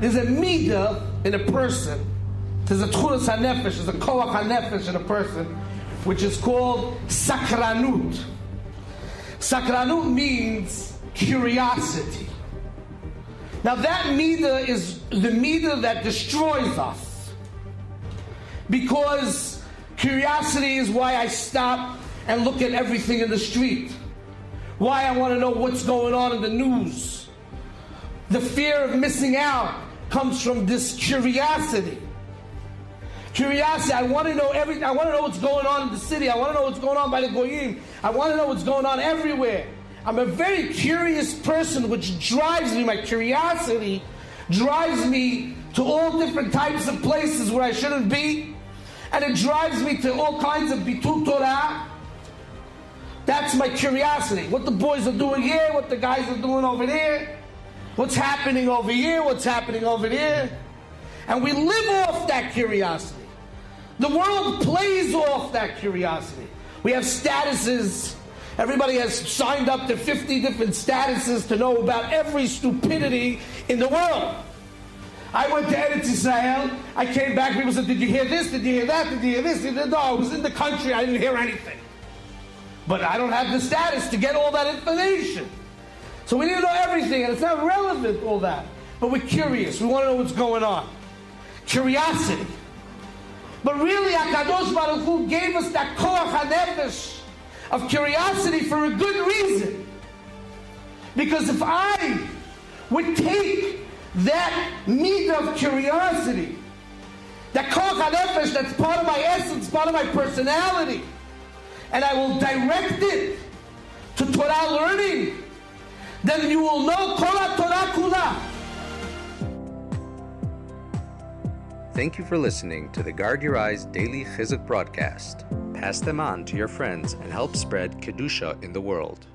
There's a midah in a person. There's a tchunas hanefesh, there's a koach hanefesh in a person, which is called sakranut. Sakranut means curiosity. Now that midah is the midah that destroys us. Because curiosity is why I stop and look at everything in the street. Why I want to know what's going on in the news. The fear of missing out comes from this curiosity. Curiosity, I want to know everything. I want to know what's going on in the city. I want to know what's going on by the Goyim. I want to know what's going on everywhere. I'm a very curious person, which drives me, my curiosity drives me to all different types of places where I shouldn't be. And it drives me to all kinds of bitul Torah. That's my curiosity. What the boys are doing here, what the guys are doing over there, what's happening over here, what's happening over there. And we live off that curiosity. The world plays off that curiosity. We have statuses. Everybody has signed up to 50 different statuses to know about every stupidity in the world. I went to Eretz Israel. I came back. People said, Did you hear this? Did you hear that? Did you hear this? No, I was in the country. I didn't hear anything. But I don't have the status to get all that information. So we need to know everything, and it's not relevant, all that. But we're curious. We want to know what's going on. Curiosity. But really, HaKadosh Baruch Hu gave us that koach hanefesh of curiosity for a good reason. Because if I would take that need of curiosity, that koach hanefesh that's part of my essence, part of my personality, and I will direct it to Torah learning, then you will know Torah Kula. Thank you for listening to the Guard Your Eyes Daily Chizuk broadcast. Pass them on to your friends and help spread Kedusha in the world.